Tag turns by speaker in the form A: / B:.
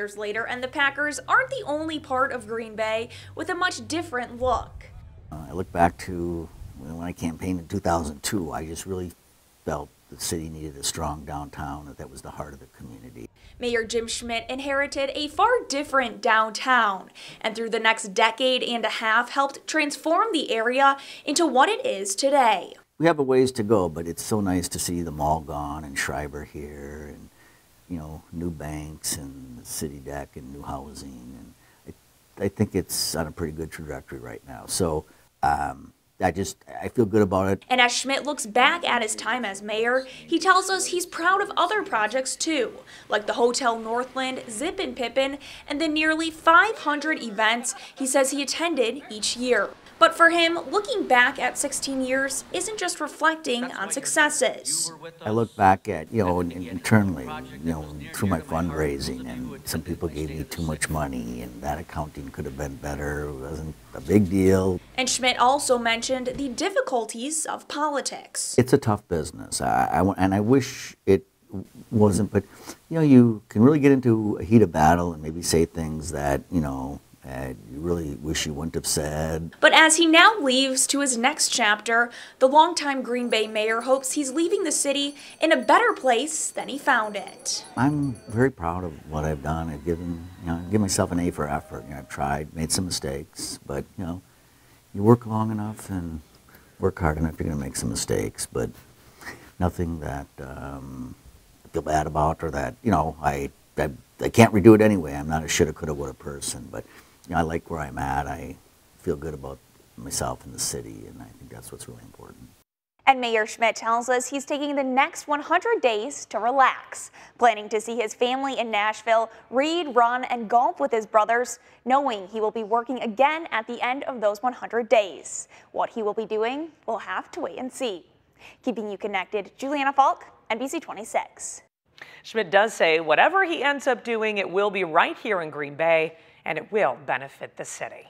A: Years later, and the Packers aren't the only part of Green Bay with a much different look.
B: Uh, I look back to when I campaigned in 2002, I just really felt the city needed a strong downtown, that that was the heart of the community.
A: Mayor Jim Schmitt inherited a far different downtown, and through the next decade and a half helped transform the area into what it is today.
B: We have a ways to go, but it's so nice to see the mall gone and Schreiber here and you know, new banks and city deck and new housing. And I, I think it's on a pretty good trajectory right now. So um, I just, I feel good about it.
A: And as Schmitt looks back at his time as mayor, he tells us he's proud of other projects too, like the Hotel Northland, Zippin Pippin, and the nearly 500 events he says he attended each year. But for him, looking back at 16 years isn't just reflecting on successes.
B: I look back at, you know, internally, you know, through my fundraising, and some people gave me too much money, and that accounting could have been better. It wasn't a big deal.
A: And Schmitt also mentioned the difficulties of politics.
B: It's a tough business, I, I, and I wish it wasn't, but, you know, you can really get into a heat of battle and maybe say things that, you know, and you really wish you wouldn't have said.
A: But as he now leaves to his next chapter, the longtime Green Bay mayor hopes he's leaving the city in a better place than he found it.
B: I'm very proud of what I've done. I've given, you know, give myself an A for effort. You know, I've tried, made some mistakes, but you know, you work long enough and work hard enough, you're going to make some mistakes, but nothing that um, I feel bad about or that you know I, I I can't redo it anyway. I'm not a shoulda, coulda, woulda person, but you know, I like where I'm at. I feel good about myself and the city, and I think that's what's really important.
A: And Mayor Schmitt tells us he's taking the next 100 days to relax, planning to see his family in Nashville, read, run, and golf with his brothers, knowing he will be working again at the end of those 100 days. What he will be doing, we'll have to wait and see. Keeping you connected, Juliana Falk, NBC 26.
C: Schmitt does say whatever he ends up doing, it will be right here in Green Bay and it will benefit the city.